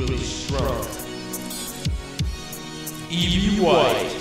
Willie Strunk. E.B. White.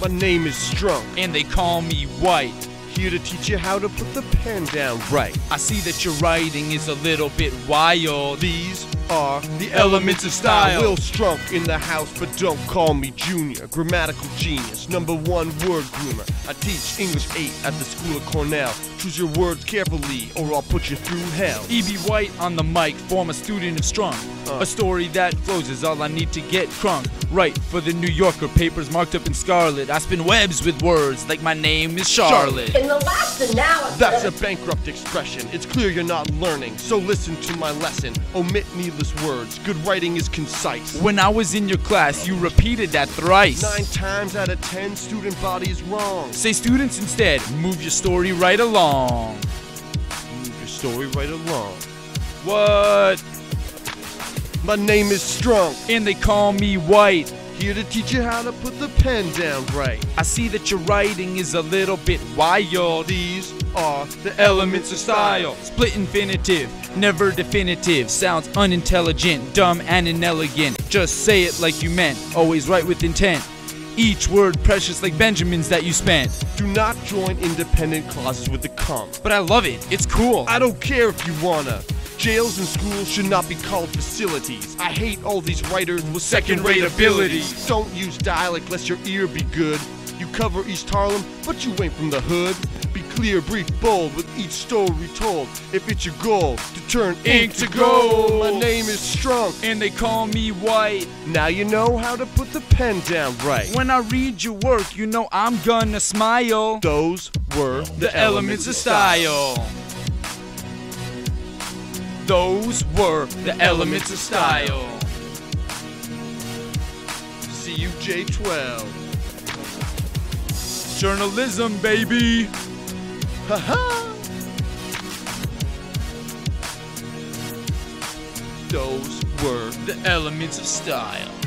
My name is Strunk, And they call me White. here to teach you how to put the pen down right. I see that your writing is a little bit wild. These are the elements of style. Will Strunk in the house, but don't call me Junior. Grammatical genius, number one word groomer. I teach English 8 at the School of Cornell. Choose your words carefully, or I'll put you through hell. E.B. White on the mic, former student of Strunk. Uh. A story that flows is all I need to get crunk. Write for the New Yorker, papers marked up in scarlet. I spin webs with words like my name is Charlotte. In the last analysis, That's a bankrupt expression. It's clear you're not learning, so listen to my lesson. Omit needless words. Good writing is concise. When I was in your class, you repeated that thrice. Nine times out of ten, student body is wrong. Say students instead, move your story right along. Move your story right along. What? My name is Strunk, And they call me White. here to teach you how to put the pen down right. I see that your writing is a little bit wild. These are the Elements of style. Split infinitive, never definitive. Sounds unintelligent, dumb, and inelegant. Just say it like you meant, always write with intent. Each word precious like Benjamins that you spent. Do not join independent clauses with the comma. But I love it, it's cool. I don't care if you wanna. Jails and schools should not be called facilities. I hate all these writers with second-rate abilities. Don't use dialect lest your ear be good. You cover East Harlem, but you ain't from the hood. Be clear, brief, bold with each story told. If it's your goal to turn ink to gold, my name is Strunk. and they call me White. Now you know how to put the pen down right. When I read your work, you know I'm gonna smile. Those were The elements of style. Those were the elements of style. CUJ12. Journalism, baby. Haha! Those were The elements of style.